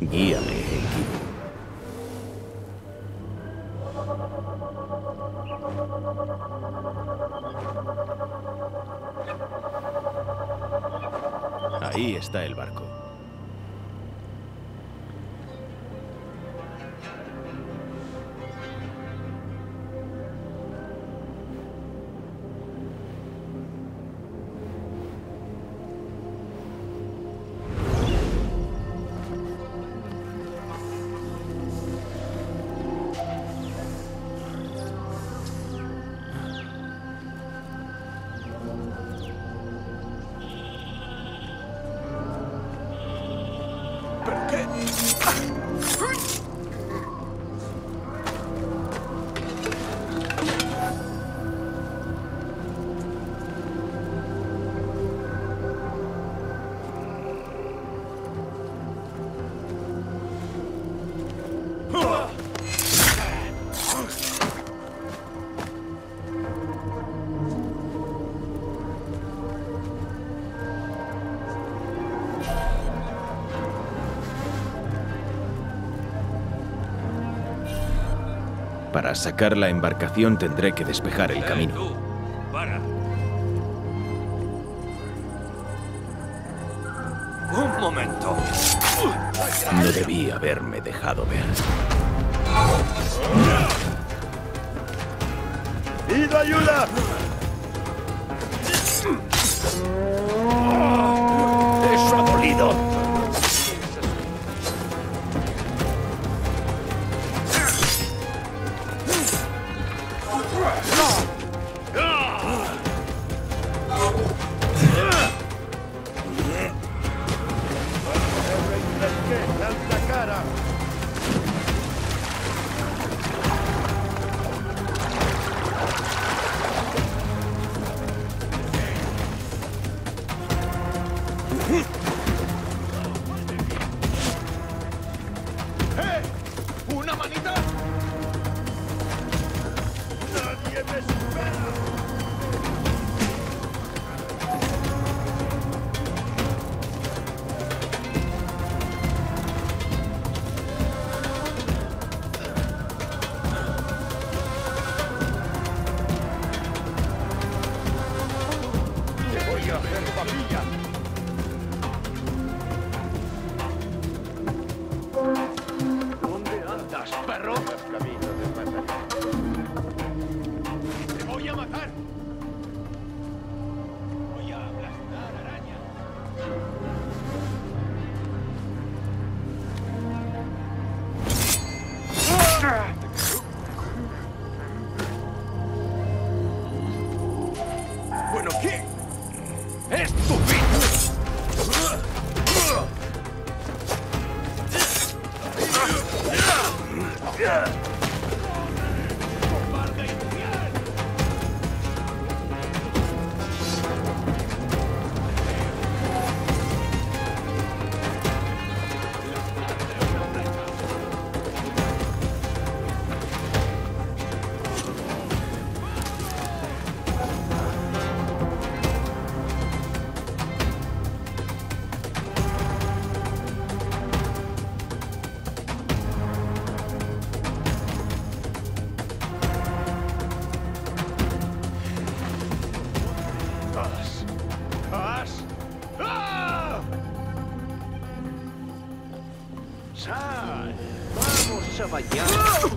Guíame. Ahí está el barco. Para sacar la embarcación tendré que despejar el camino. Un momento. No debí haberme dejado ver. ¡Pido ayuda! ¡Alta barroco. Vamos, Chavaiano!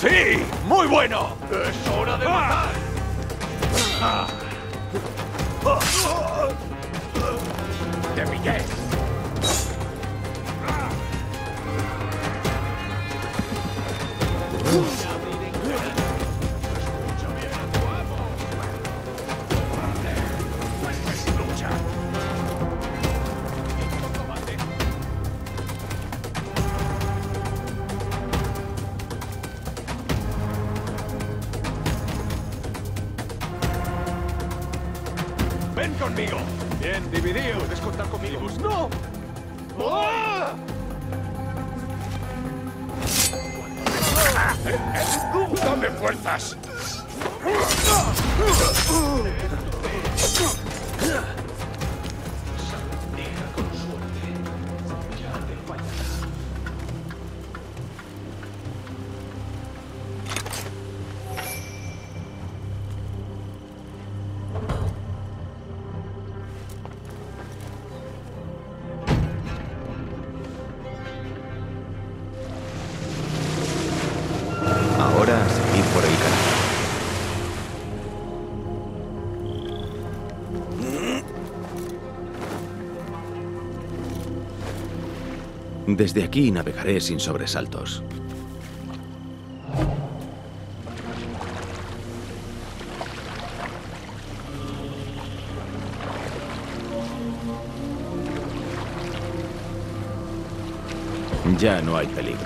¡Sí! ¡Muy bueno! ¡Es hora de matar! ¡Te pillé! ¡Ven conmigo! Bien, dividíos. ¿Puedes contar conmigo? ¡No! ¡Ah! ¡Dame fuerzas! Desde aquí navegaré sin sobresaltos. Ya no hay peligro.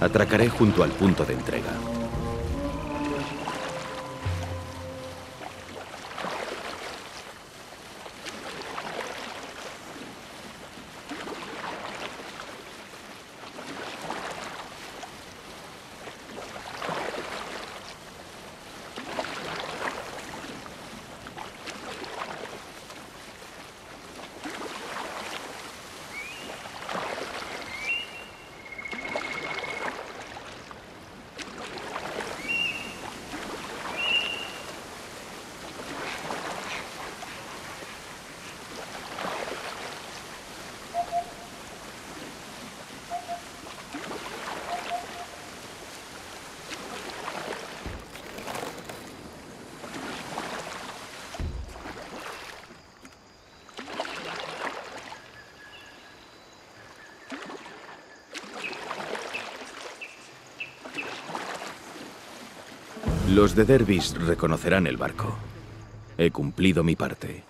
Atracaré junto al punto de entrega. Los de Dervis reconocerán el barco. He cumplido mi parte.